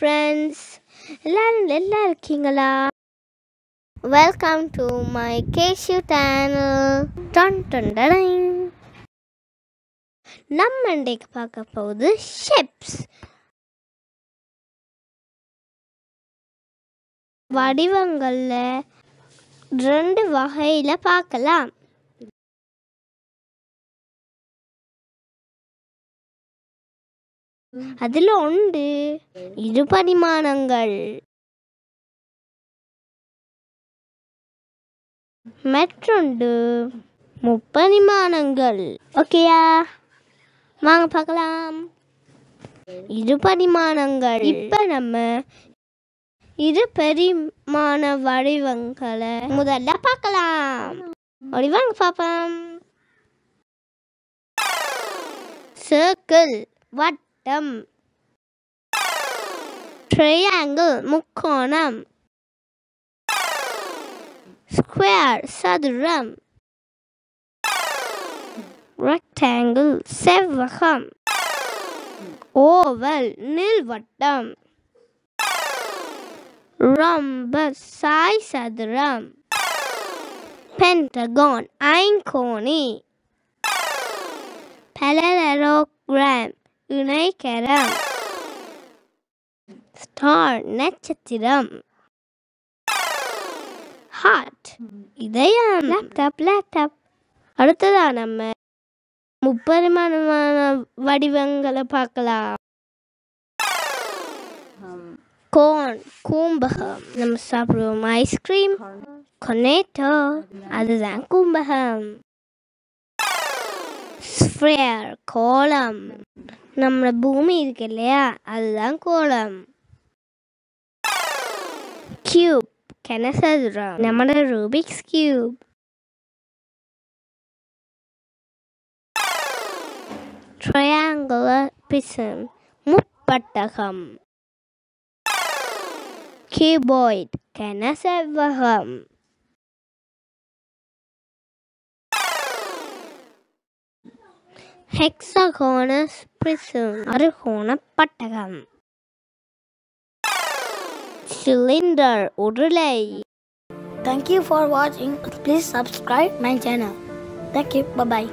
Friends எல்லாரும் நல்லா இருக்கீங்களா? Welcome to my Keshu channel ton டன் நம்ம இன்றைக்கு பார்க்க போகுது ஷெப்ஸ் வடிவங்களில் ரெண்டு வகையில் பார்க்கலாம். அதில் உண்டு. இரு பரிமாணங்கள். மற்றொன்று முப்பரிமாணங்கள் ஓகேயா வாங்க பார்க்கலாம். இரு பரிமாணங்கள். இப்போ நம்ம இரு பரிமாண வடிவங்களை முதல்ல பார்க்கலாம். வடிவாங்க பார்ப்போம். சர்க்கிள் வட்டம் ட்ரையாங்கிள் முக்கோணம் ஸ்கொயர் சதுரம் ரெக்டாங்கிள் செவ்வகம் ஓவல் நீள்வட்டம் ரம்பஸ் சாய் சதுரம் பென்டகோன் ஐங்கோணி பலரோகிராம் இணைகரம் ஸ்டார் நட்சத்திரம். ஹார்ட் இதயம். லேப்டாப் லேப்டாப் அடுத்ததா நம்ம முப்பரிமாணமான வடிவங்களை பார்க்கலாம். கோன் கூம்பகம். நம்ம சாப்பிடுவோம் ஐஸ்கிரீம். கொனேட்டோ அதுதான் கூம்பகம். ஸ்ஃபியர் கோலம். நம்ம பூமி இருக்கு இல்லையா? அதுதான் கோலம். கியூப் கனசதுரம். நம்மளோட ரூபிக்ஸ் கியூப் ட்ரையாங்குலர் பிசம் முப்பட்டகம். கியூபாய்ட் கனசெவ்வகம் ஹெக்ஸாகோனஸ் பிரிசம் அறுகோண பட்டகம் சிலிண்டர் உருளை Thank you for watching. Please subscribe my channel. Thank you. Bye bye.